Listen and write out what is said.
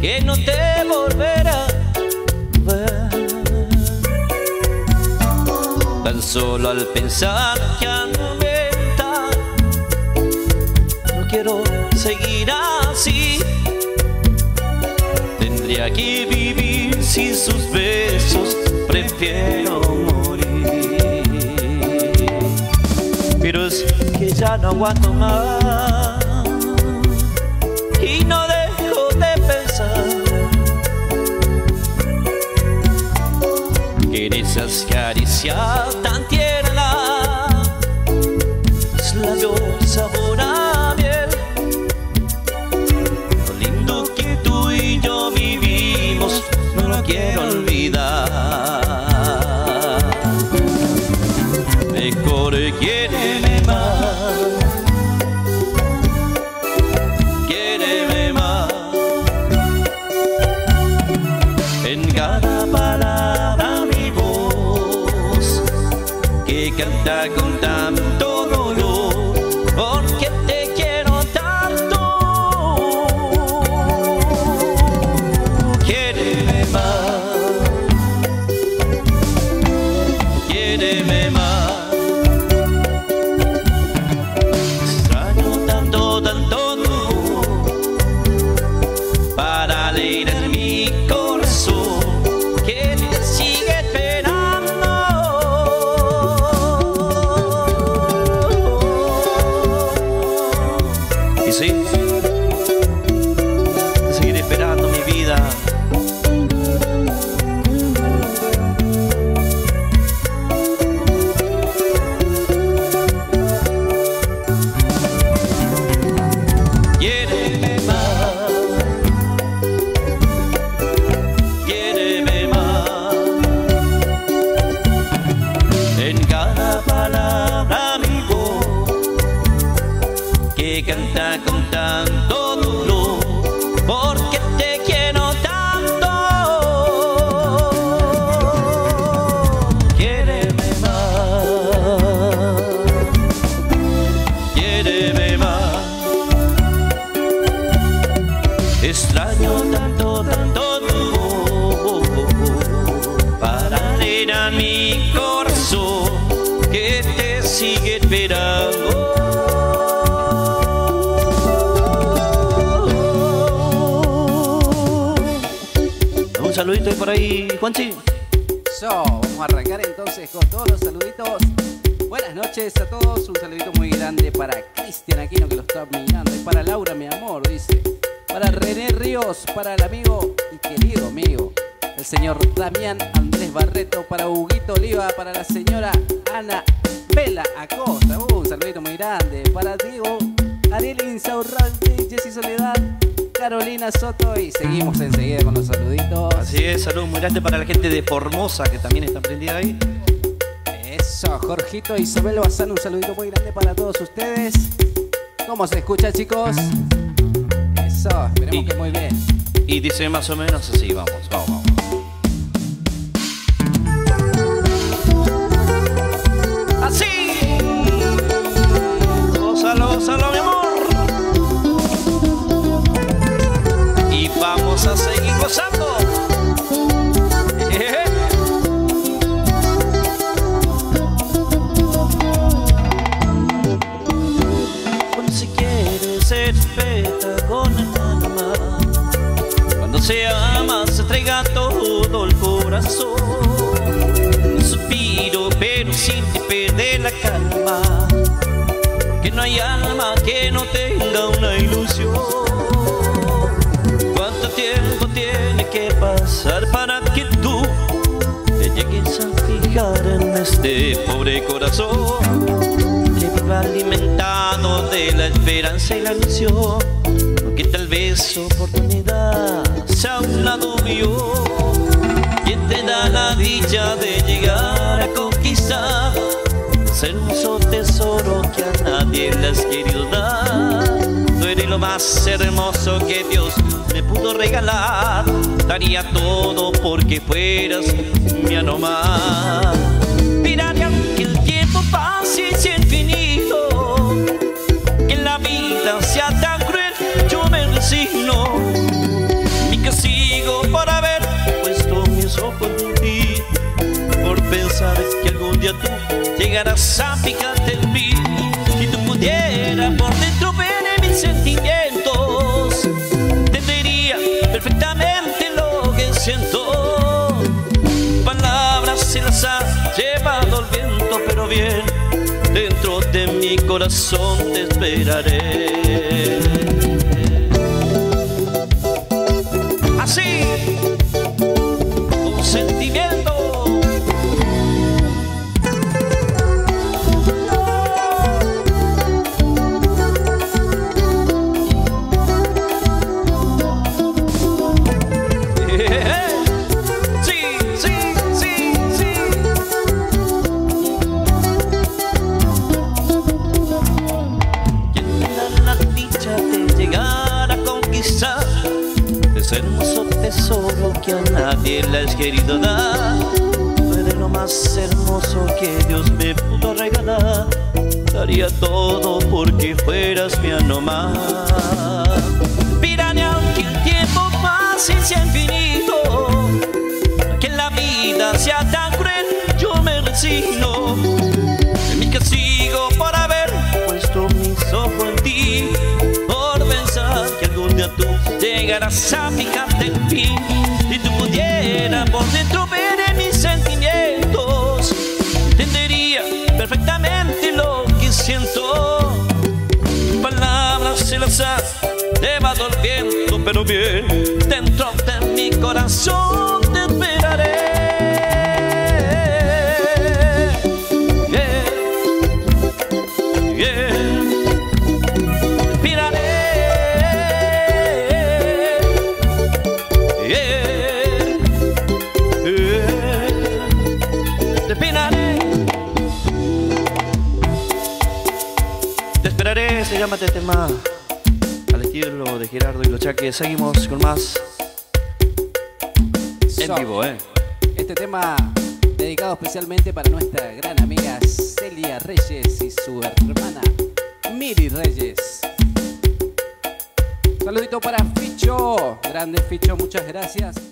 que no te volverá a ver. Tan solo al pensar que aumenta, no quiero seguir así. Tendría que vivir sin sus besos, prefiero morir. Pero es que ya no aguanto más caricias canta Y sí, canta con tanto dolor, porque te quiero tanto. Quiéreme más, quiéreme saludito ahí por ahí, Juanchi. So, vamos a arrancar entonces con todos los saluditos. Buenas noches a todos, un saludito muy grande para Cristian Aquino que lo está mirando y para Laura, mi amor, dice. Para René Ríos, para el amigo y querido amigo, el señor Damián Andrés Barreto, para Huguito Oliva, para la señora Ana Vela Acosta, uh, un saludito muy grande, para Diego Ariel Soledad, Carolina Soto y seguimos enseguida con los saluditos. Así es, salud muy grande para la gente de Formosa que también está prendida ahí. Eso, Jorgito e Isabel Bazán, un saludito muy grande para todos ustedes. ¿Cómo se escucha, chicos? Eso, esperemos Y- que muy bien. Y dice más o menos así, vamos, vamos, vamos. La calma Que no hay alma que no tenga una ilusión. ¿Cuánto tiempo tiene que pasar para que tú te llegues a fijar en este pobre corazón? que viva alimentado de la esperanza y la ilusión, aunque tal vez su oportunidad sea un lado vio, quien te da la dicha de llegar a conquistar más hermoso tesoro que a nadie le has querido dar. Tú eres lo más hermoso que Dios me pudo regalar. Daría todo porque fueras mi anomar. Miraré aunque el tiempo pase y sea infinito, que la vida sea tan cruel, yo me resigno. Mi castigo por haber puesto mis ojos en ti, por pensar que algún día tú llegarás a fijarte en mí. Si tú pudieras por dentro ver mis sentimientos, entendería perfectamente lo que siento. Palabras se las ha llevado el viento, pero bien, dentro de mi corazón te esperaré. Así, que a nadie le has querido dar? Tú eres lo más hermoso que Dios me pudo regalar. Daría todo porque fueras mi nomás. Mírame aunque el tiempo pase y sea infinito que la vida sea tan cruel, yo me resigno. En mi castigo por haber puesto mis ojos en ti, por pensar que algún día tú llegarás a en viento, pero bien dentro de mi corazón te esperaré. Yeah, yeah. Esperaré. Yeah. Te esperaré. Te esperaré, se llama este tema al estilo los Chaques. Seguimos con más en vivo, ¿eh? Este tema dedicado especialmente para nuestra gran amiga Celia Reyes y su hermana Miri Reyes. Saludito para Ficho. Grande Ficho, muchas gracias.